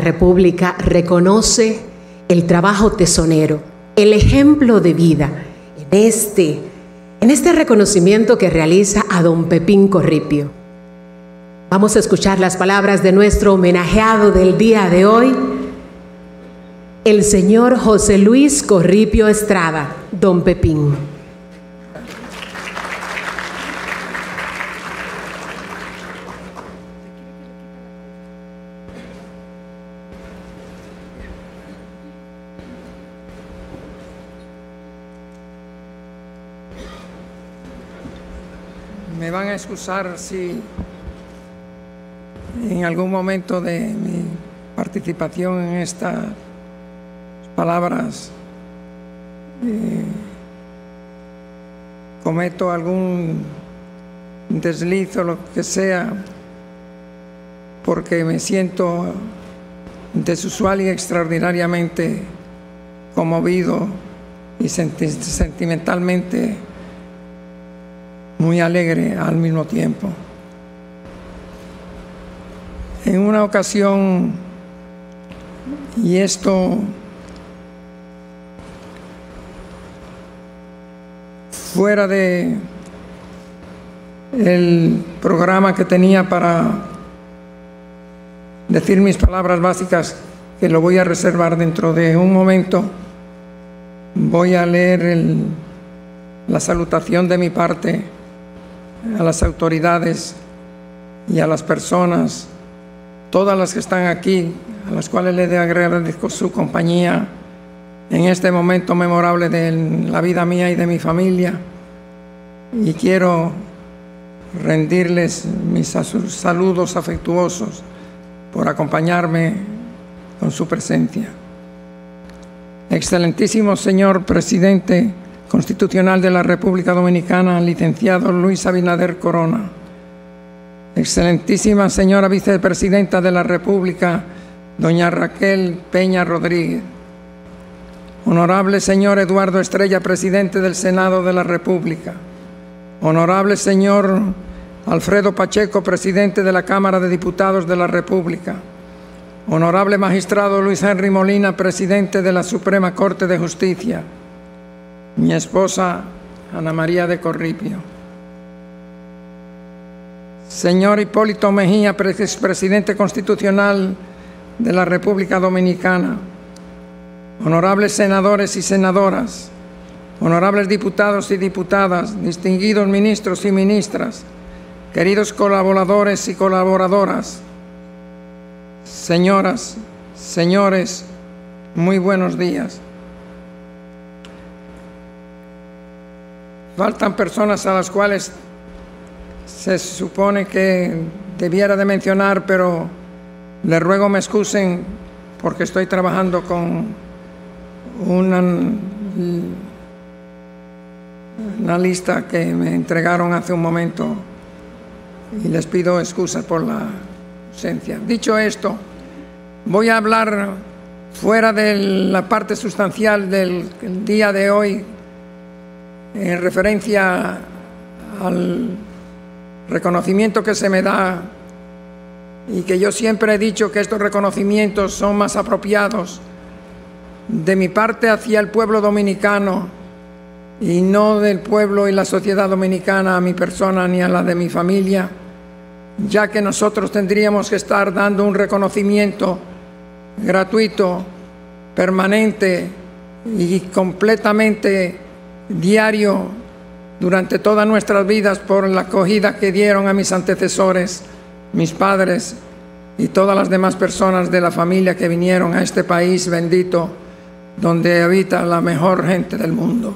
República reconoce el trabajo tesonero, el ejemplo de vida en este, en este reconocimiento que realiza a don Pepín Corripio. Vamos a escuchar las palabras de nuestro homenajeado del día de hoy, el señor José Luis Corripio Estrada, don Pepín. A excusar si en algún momento de mi participación en estas palabras eh, cometo algún desliz o lo que sea, porque me siento desusual y extraordinariamente conmovido y sentimentalmente muy alegre al mismo tiempo. En una ocasión, y esto fuera de el programa que tenía para decir mis palabras básicas, que lo voy a reservar dentro de un momento, voy a leer la salutación de mi parte a las autoridades y a las personas, todas las que están aquí, a las cuales le agradezco su compañía en este momento memorable de la vida mía y de mi familia. Y quiero rendirles mis saludos afectuosos por acompañarme con su presencia. Excelentísimo señor presidente, Constitucional de la República Dominicana, licenciado Luis Abinader Corona. Excelentísima señora vicepresidenta de la República, doña Raquel Peña Rodríguez. Honorable señor Eduardo Estrella, presidente del Senado de la República. Honorable señor Alfredo Pacheco, presidente de la Cámara de Diputados de la República. Honorable magistrado Luis Henry Molina, presidente de la Suprema Corte de Justicia mi esposa Ana María de Corripio. Señor Hipólito Mejía, presidente constitucional de la República Dominicana, honorables senadores y senadoras, honorables diputados y diputadas, distinguidos ministros y ministras, queridos colaboradores y colaboradoras, señoras, señores, muy buenos días. Faltan personas a las cuales se supone que debiera de mencionar, pero les ruego me excusen porque estoy trabajando con una, una lista que me entregaron hace un momento y les pido excusas por la ausencia. Dicho esto, voy a hablar fuera de la parte sustancial del día de hoy en referencia al reconocimiento que se me da y que yo siempre he dicho que estos reconocimientos son más apropiados de mi parte hacia el pueblo dominicano y no del pueblo y la sociedad dominicana a mi persona ni a la de mi familia, ya que nosotros tendríamos que estar dando un reconocimiento gratuito, permanente y completamente diario durante todas nuestras vidas por la acogida que dieron a mis antecesores, mis padres y todas las demás personas de la familia que vinieron a este país bendito donde habita la mejor gente del mundo.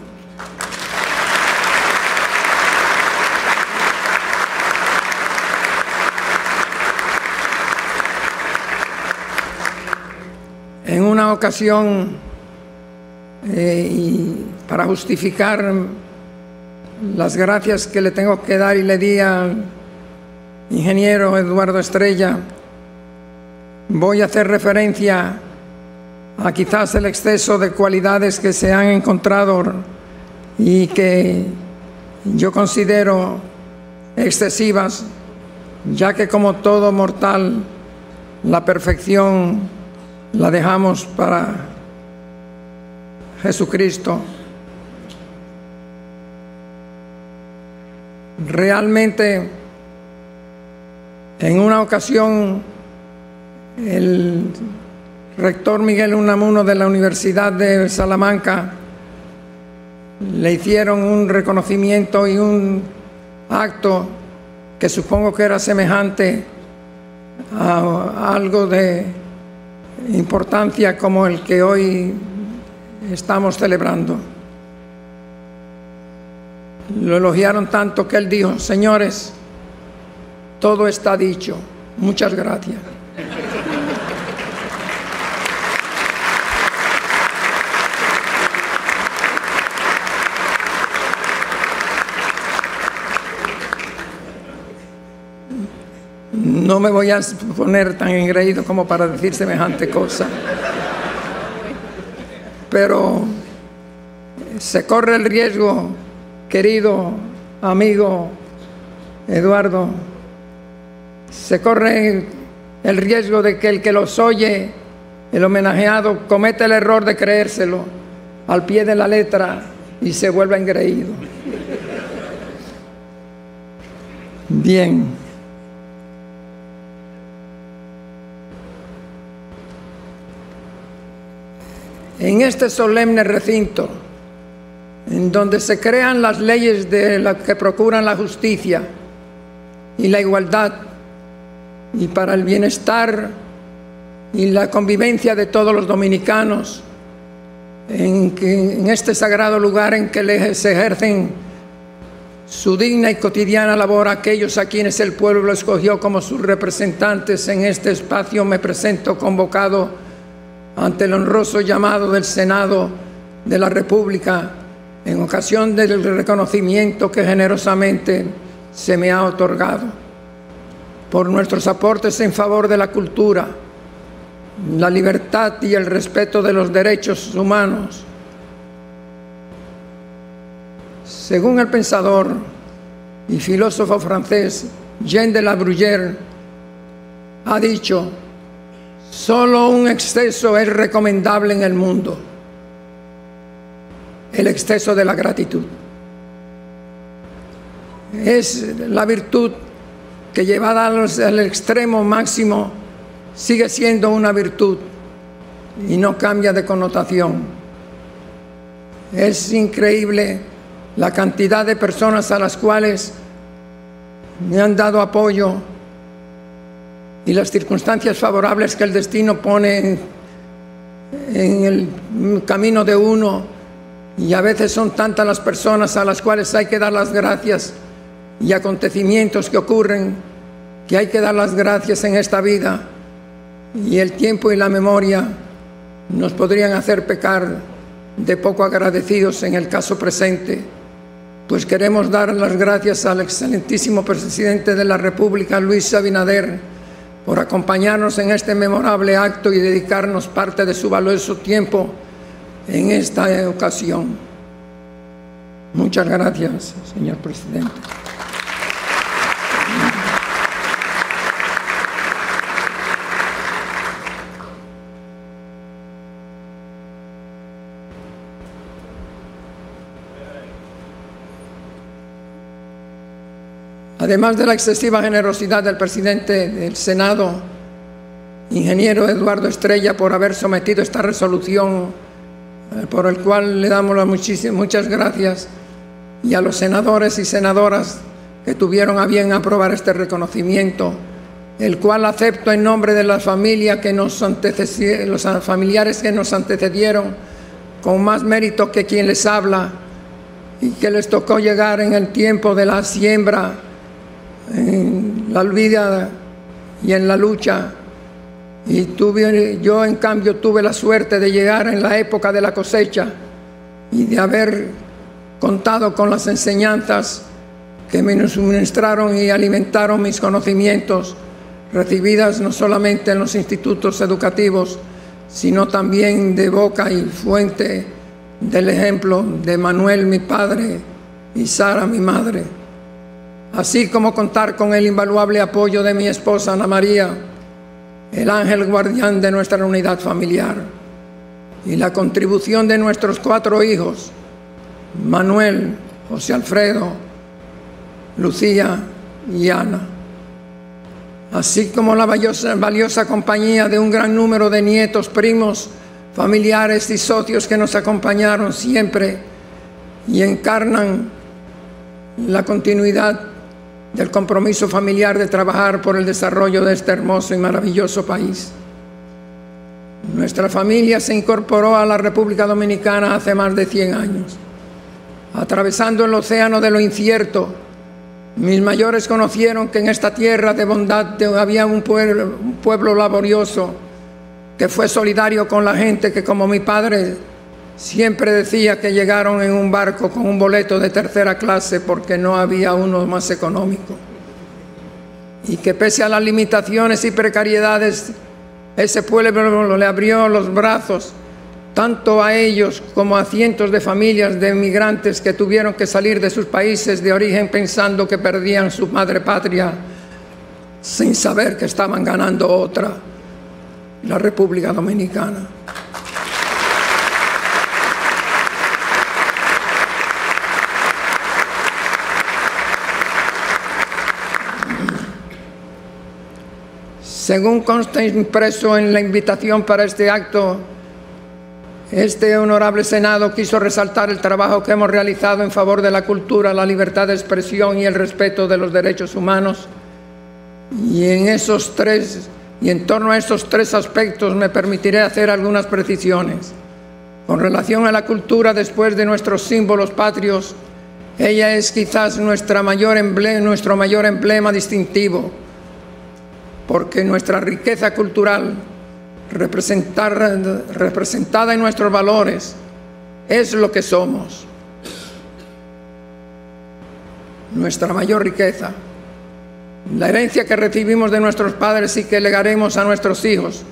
En una ocasión, eh, y para justificar las gracias que le tengo que dar y le di al ingeniero Eduardo Estrella, voy a hacer referencia a quizás el exceso de cualidades que se han encontrado y que yo considero excesivas, ya que como todo mortal, la perfección la dejamos para Jesucristo. Realmente, en una ocasión, el rector Miguel Unamuno de la Universidad de Salamanca le hicieron un reconocimiento y un acto que supongo que era semejante a algo de importancia como el que hoy estamos celebrando. Lo elogiaron tanto que él dijo, señores, todo está dicho, muchas gracias. No me voy a poner tan engreído como para decir semejante cosa. Pero se corre el riesgo, querido amigo Eduardo, se corre el riesgo de que el que los oye, el homenajeado, cometa el error de creérselo al pie de la letra y se vuelva engreído. Bien. En este solemne recinto, en donde se crean las leyes de la que procuran la justicia y la igualdad, y para el bienestar y la convivencia de todos los dominicanos, en, en este sagrado lugar en que se ejercen su digna y cotidiana labor aquellos a quienes el pueblo escogió como sus representantes en este espacio, me presento convocado ante el honroso llamado del Senado de la República en ocasión del reconocimiento que generosamente se me ha otorgado por nuestros aportes en favor de la cultura, la libertad y el respeto de los derechos humanos. Según el pensador y filósofo francés Jean de la Bruyère, ha dicho, Solo un exceso es recomendable en el mundo, el exceso de la gratitud. Es la virtud que llevada al extremo máximo sigue siendo una virtud y no cambia de connotación. Es increíble la cantidad de personas a las cuales me han dado apoyo y las circunstancias favorables que el destino pone en el camino de uno. Y a veces son tantas las personas a las cuales hay que dar las gracias y acontecimientos que ocurren que hay que dar las gracias en esta vida. Y el tiempo y la memoria nos podrían hacer pecar de poco agradecidos en el caso presente, pues queremos dar las gracias al excelentísimo presidente de la República, Luis Abinader, por acompañarnos en este memorable acto y dedicarnos parte de su valioso tiempo en esta ocasión. Muchas gracias, señor presidente. Además de la excesiva generosidad del presidente del Senado, ingeniero Eduardo Estrella, por haber sometido esta resolución, eh, por el cual le damos las muchas gracias, y a los senadores y senadoras que tuvieron a bien aprobar este reconocimiento, el cual acepto en nombre de la familia que nos los familiares que nos antecedieron, con más mérito que quien les habla, y que les tocó llegar en el tiempo de la siembra en la vida y en la lucha. Y tuve, yo en cambio tuve la suerte de llegar en la época de la cosecha y de haber contado con las enseñanzas que me suministraron y alimentaron mis conocimientos, recibidas no solamente en los institutos educativos, sino también de boca y fuente del ejemplo de Manuel, mi padre, y Sara, mi madre así como contar con el invaluable apoyo de mi esposa Ana María, el ángel guardián de nuestra unidad familiar y la contribución de nuestros cuatro hijos, Manuel, José Alfredo, Lucía y Ana, así como la valiosa, compañía de un gran número de nietos, primos, familiares y socios que nos acompañaron siempre y encarnan la continuidad del compromiso familiar de trabajar por el desarrollo de este hermoso y maravilloso país. Nuestra familia se incorporó a la República Dominicana hace más de 100 años. Atravesando el océano de lo incierto, mis mayores conocieron que en esta tierra de bondad había un pueblo, un pueblo laborioso que fue solidario con la gente que como mi padre siempre decía que llegaron en un barco con un boleto de tercera clase porque no había uno más económico. Y que pese a las limitaciones y precariedades, ese pueblo le abrió los brazos tanto a ellos como a cientos de familias de inmigrantes que tuvieron que salir de sus países de origen pensando que perdían su madre patria sin saber que estaban ganando otra, la República Dominicana. Según consta impreso en la invitación para este acto, este honorable Senado quiso resaltar el trabajo que hemos realizado en favor de la cultura, la libertad de expresión y el respeto de los derechos humanos. Y en esos tres y en torno a esos tres aspectos me permitiré hacer algunas precisiones. Con relación a la cultura, después de nuestros símbolos patrios, ella es quizás nuestro mayor emblema distintivo porque nuestra riqueza cultural representada en nuestros valores es lo que somos. Nuestra mayor riqueza, la herencia que recibimos de nuestros padres y que legaremos a nuestros hijos,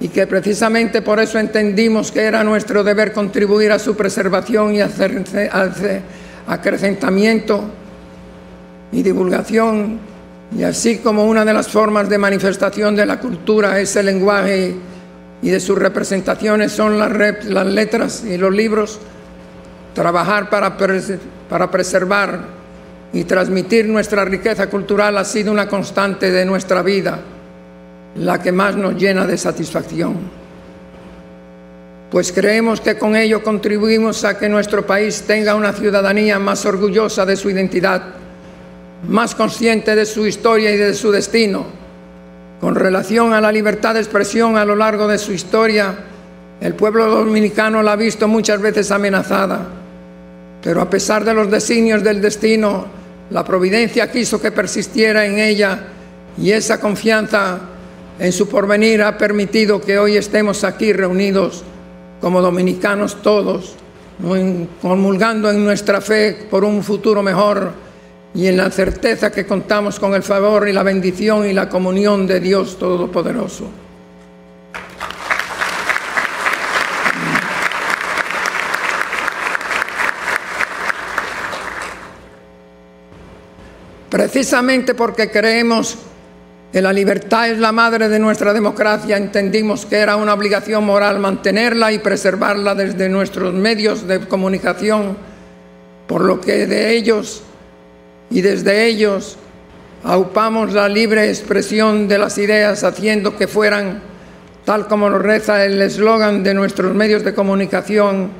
y que precisamente por eso entendimos que era nuestro deber contribuir a su preservación y acrecentamiento y divulgación y así como una de las formas de manifestación de la cultura es el lenguaje y de sus representaciones son las, letras y los libros, trabajar para, para preservar y transmitir nuestra riqueza cultural ha sido una constante de nuestra vida, la que más nos llena de satisfacción. Pues creemos que con ello contribuimos a que nuestro país tenga una ciudadanía más orgullosa de su identidad más consciente de su historia y de su destino. Con relación a la libertad de expresión a lo largo de su historia, el pueblo dominicano la ha visto muchas veces amenazada, pero a pesar de los designios del destino, la providencia quiso que persistiera en ella y esa confianza en su porvenir ha permitido que hoy estemos aquí reunidos como dominicanos todos, comulgando en nuestra fe por un futuro mejor y en la certeza que contamos con el favor y la bendición y la comunión de Dios Todopoderoso. Precisamente porque creemos que la libertad es la madre de nuestra democracia, entendimos que era una obligación moral mantenerla y preservarla desde nuestros medios de comunicación, por lo que de ellos y desde ellos aupamos la libre expresión de las ideas haciendo que fueran, tal como lo reza el eslogan de nuestros medios de comunicación,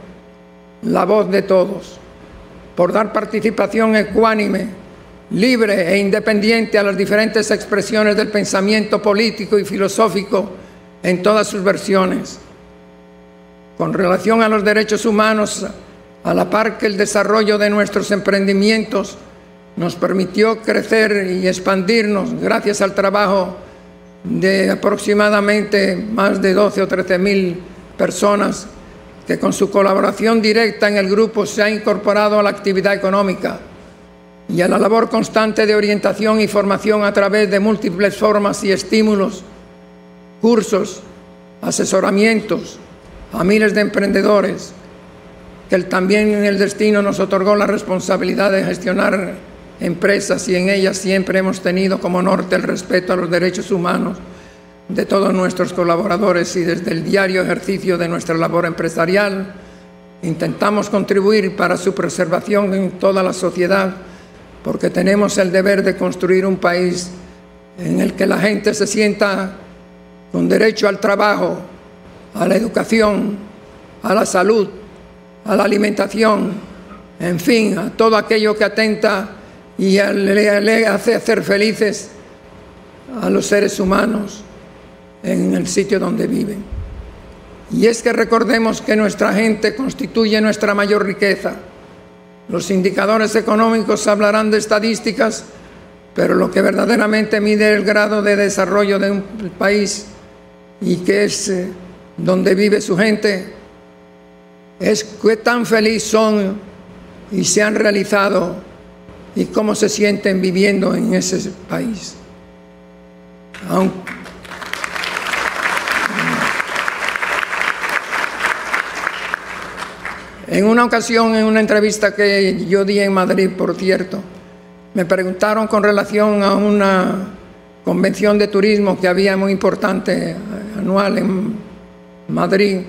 la voz de todos, por dar participación ecuánime, libre e independiente a las diferentes expresiones del pensamiento político y filosófico en todas sus versiones. Con relación a los derechos humanos, a la par que el desarrollo de nuestros emprendimientos, nos permitió crecer y expandirnos gracias al trabajo de aproximadamente más de 12 o 13 mil personas que con su colaboración directa en el grupo se ha incorporado a la actividad económica y a la labor constante de orientación y formación a través de múltiples formas y estímulos, cursos, asesoramientos a miles de emprendedores, que también en el destino nos otorgó la responsabilidad de gestionar empresas y en ellas siempre hemos tenido como norte el respeto a los derechos humanos, de todos nuestros colaboradores y desde el diario ejercicio de nuestra labor empresarial intentamos contribuir para su preservación en toda la sociedad porque tenemos el deber de construir un país en el que la gente se sienta con derecho al trabajo, a la educación, a la salud, a la alimentación, en fin, a todo aquello que atenta y le, hace hacer felices a los seres humanos en el sitio donde viven. Y es que recordemos que nuestra gente constituye nuestra mayor riqueza. Los indicadores económicos hablarán de estadísticas, pero lo que verdaderamente mide el grado de desarrollo de un país y que es eh, donde vive su gente es qué tan feliz son y se han realizado y cómo se sienten viviendo en ese país. En una ocasión, en una entrevista que yo di en Madrid, por cierto, me preguntaron con relación a una convención de turismo que había muy importante anual en Madrid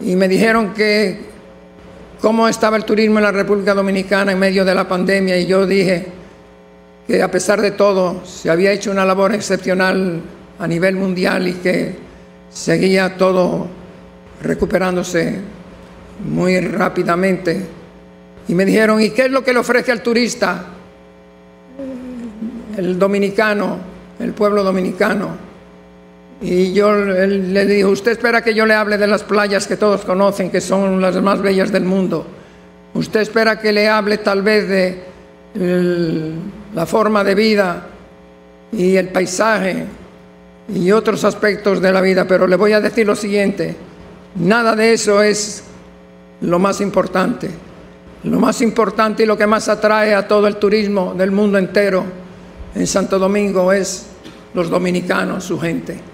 y me dijeron que cómo estaba el turismo en la República Dominicana en medio de la pandemia y yo dije que a pesar de todo se había hecho una labor excepcional a nivel mundial y que seguía todo recuperándose muy rápidamente. Y me dijeron, ¿y qué es lo que le ofrece al turista el dominicano, el pueblo dominicano? Y yo le digo, usted espera que yo le hable de las playas que todos conocen, que son las más bellas del mundo. Usted espera que le hable tal vez de la forma de vida y el paisaje y otros aspectos de la vida, pero le voy a decir lo siguiente, nada de eso es lo más importante. Lo más importante y lo que más atrae a todo el turismo del mundo entero en Santo Domingo es los dominicanos, su gente.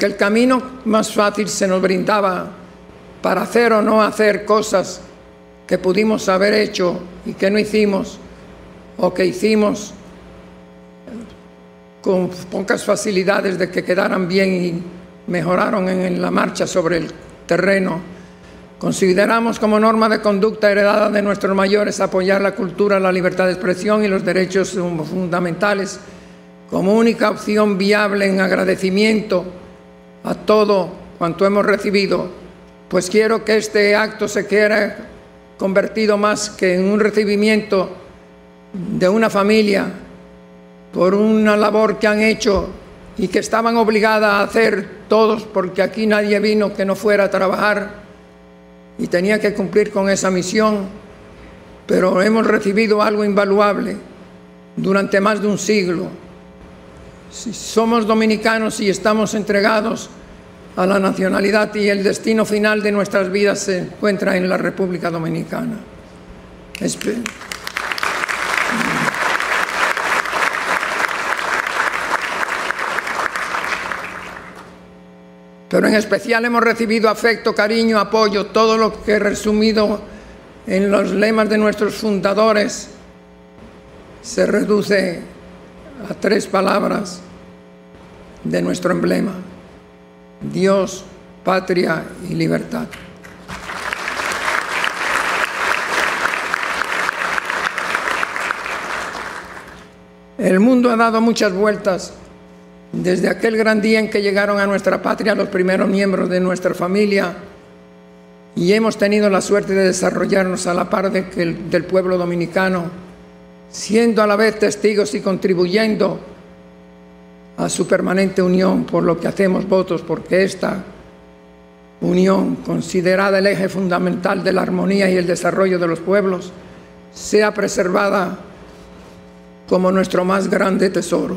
Aunque el camino más fácil se nos brindaba para hacer o no hacer cosas que pudimos haber hecho y que no hicimos, o que hicimos con pocas facilidades de que quedaran bien y mejoraron en la marcha sobre el terreno. Consideramos como norma de conducta heredada de nuestros mayores apoyar la cultura, la libertad de expresión y los derechos fundamentales como única opción viable en agradecimiento a todo cuanto hemos recibido, pues quiero que este acto se quiera convertido más que en un recibimiento de una familia por una labor que han hecho y que estaban obligadas a hacer todos, porque aquí nadie vino que no fuera a trabajar y tenía que cumplir con esa misión, pero hemos recibido algo invaluable durante más de un siglo. Si somos dominicanos y estamos entregados a la nacionalidad y el destino final de nuestras vidas se encuentra en la República Dominicana. Pero en especial hemos recibido afecto, cariño, apoyo, todo lo que resumido en los lemas de nuestros fundadores se reduce a tres palabras de nuestro emblema, Dios, patria y libertad. El mundo ha dado muchas vueltas desde aquel gran día en que llegaron a nuestra patria los primeros miembros de nuestra familia y hemos tenido la suerte de desarrollarnos a la par del pueblo dominicano siendo a la vez testigos y contribuyendo a su permanente unión por lo que hacemos votos, porque esta unión, considerada el eje fundamental de la armonía y el desarrollo de los pueblos, sea preservada como nuestro más grande tesoro,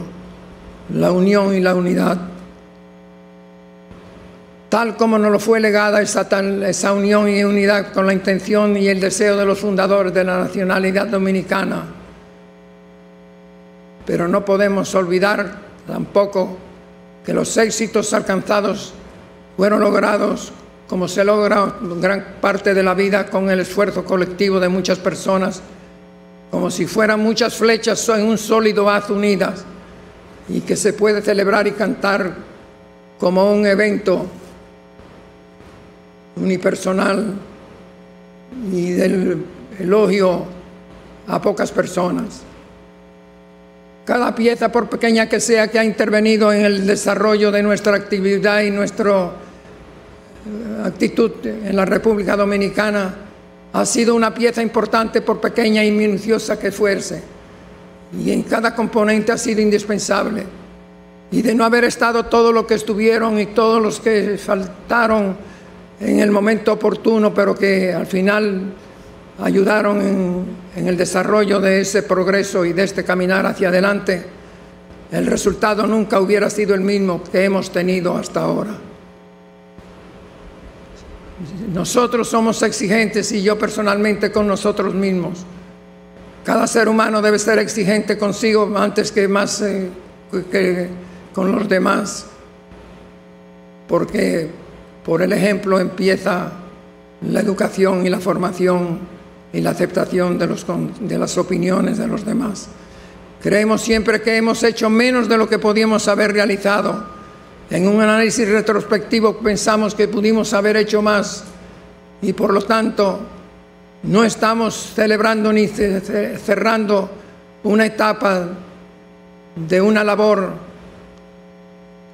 la unión y la unidad. Tal como nos lo fue legada esa, esa unión y unidad con la intención y el deseo de los fundadores de la nacionalidad dominicana, pero no podemos olvidar tampoco que los éxitos alcanzados fueron logrados como se logra gran parte de la vida con el esfuerzo colectivo de muchas personas, como si fueran muchas flechas en un sólido haz unidas y que se puede celebrar y cantar como un evento unipersonal y del elogio a pocas personas. Cada pieza, por pequeña que sea, que ha intervenido en el desarrollo de nuestra actividad y nuestra eh, actitud en la República Dominicana, ha sido una pieza importante por pequeña y minuciosa que fuese. Y en cada componente ha sido indispensable. Y de no haber estado todo lo que estuvieron y todos los que faltaron en el momento oportuno, pero que al final ayudaron en, el desarrollo de ese progreso y de este caminar hacia adelante, el resultado nunca hubiera sido el mismo que hemos tenido hasta ahora. Nosotros somos exigentes y yo personalmente con nosotros mismos. Cada ser humano debe ser exigente consigo antes que más eh, que con los demás, porque por el ejemplo empieza la educación y la formación y la aceptación de, los, de las opiniones de los demás. Creemos siempre que hemos hecho menos de lo que podíamos haber realizado. En un análisis retrospectivo pensamos que pudimos haber hecho más y por lo tanto no estamos celebrando ni cerrando una etapa de una labor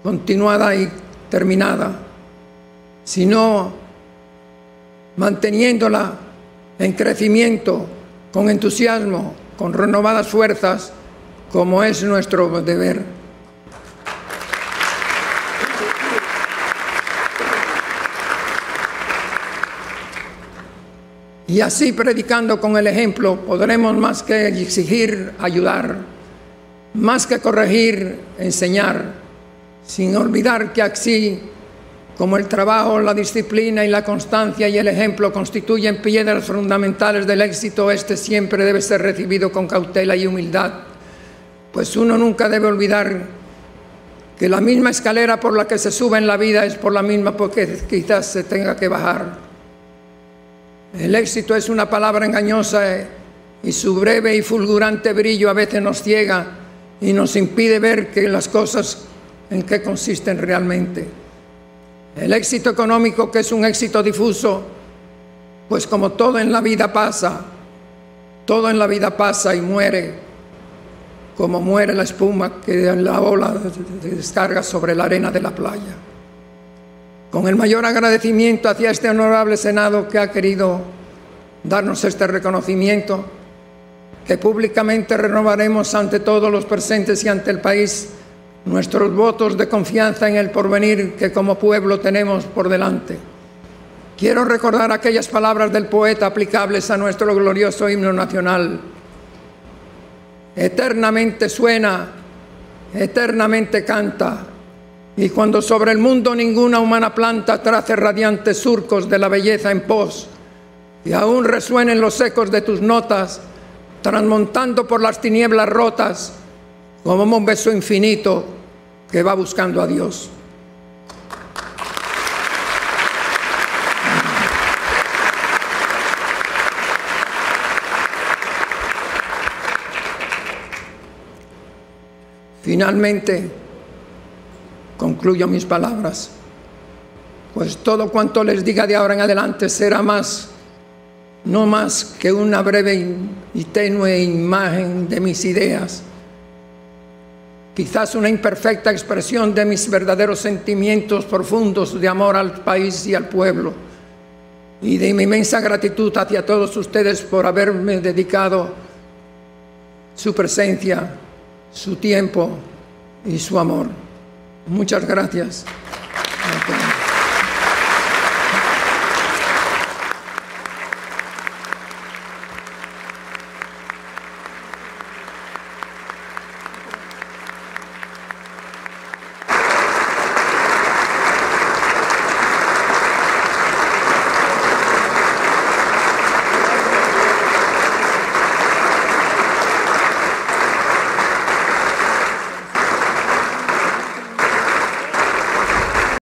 continuada y terminada, sino manteniéndola en crecimiento, con entusiasmo, con renovadas fuerzas, como es nuestro deber. Y así predicando con el ejemplo podremos más que exigir, ayudar, más que corregir, enseñar, sin olvidar que así como el trabajo, la disciplina y la constancia y el ejemplo constituyen piedras fundamentales del éxito, este siempre debe ser recibido con cautela y humildad, pues uno nunca debe olvidar que la misma escalera por la que se sube en la vida es por la misma porque quizás se tenga que bajar. El éxito es una palabra engañosa eh, y su breve y fulgurante brillo a veces nos ciega y nos impide ver que las cosas en qué consisten realmente. El éxito económico, que es un éxito difuso, pues como todo en la vida pasa, todo en la vida pasa y muere, como muere la espuma que la ola descarga sobre la arena de la playa. Con el mayor agradecimiento hacia este honorable Senado que ha querido darnos este reconocimiento, que públicamente renovaremos ante todos los presentes y ante el país nuestros votos de confianza en el porvenir que como pueblo tenemos por delante. Quiero recordar aquellas palabras del poeta aplicables a nuestro glorioso himno nacional. Eternamente suena, eternamente canta, y cuando sobre el mundo ninguna humana planta trace radiantes surcos de la belleza en pos, y aún resuenen los ecos de tus notas, transmontando por las tinieblas rotas, como un beso infinito que va buscando a Dios. Finalmente, concluyo mis palabras, pues todo cuanto les diga de ahora en adelante será más, no más que una breve y tenue imagen de mis ideas quizás una imperfecta expresión de mis verdaderos sentimientos profundos de amor al país y al pueblo, y de mi inmensa gratitud hacia todos ustedes por haberme dedicado su presencia, su tiempo y su amor. Muchas gracias.